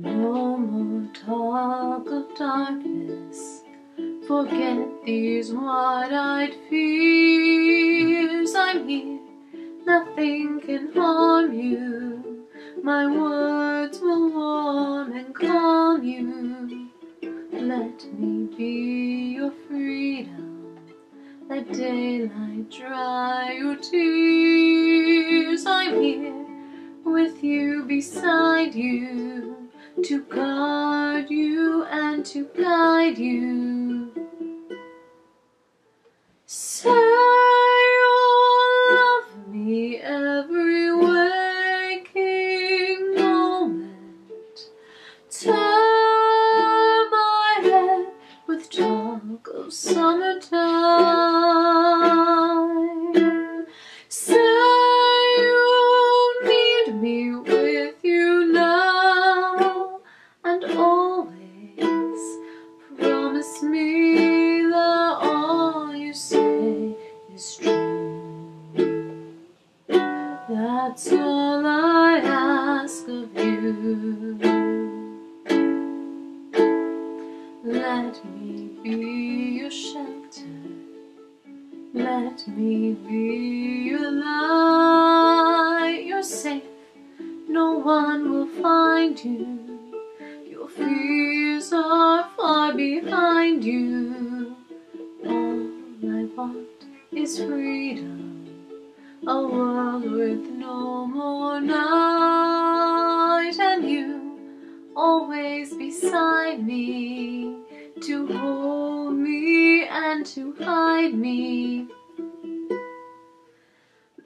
No more talk of darkness. Forget these wide-eyed fears. I'm here. Nothing can harm you. My words will warm and calm you. Let me be your freedom. Let daylight dry your tears. I'm here with you beside you to guard you and to guide you. Say you'll love me every waking moment. Turn my head with talk of summertime. That's all I ask of you. Let me be your shelter. Let me be your light. You're safe. No one will find you. Your fears are far behind you. All I want is freedom. A world with no more night. And you always beside me. To hold me and to hide me.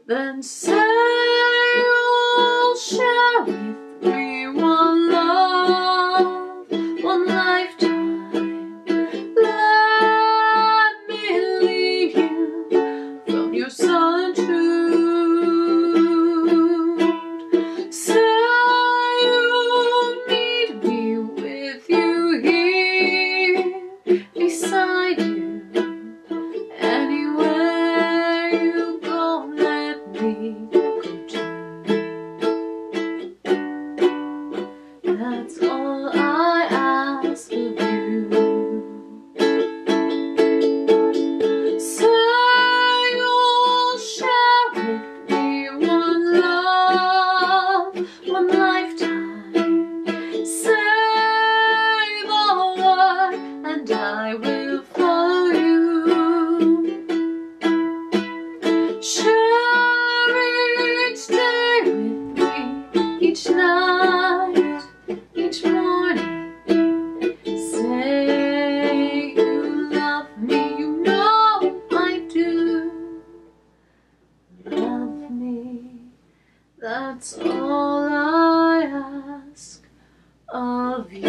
Then say you'll share all I ask of you. Me one love, one lifetime. Say the word, and I will follow you. That's all I ask of you.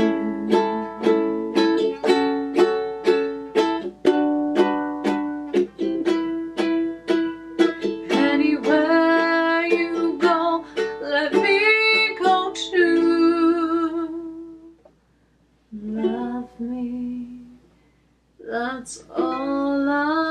Anywhere you go, let me go too. Love me, that's all.